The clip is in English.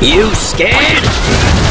You scared?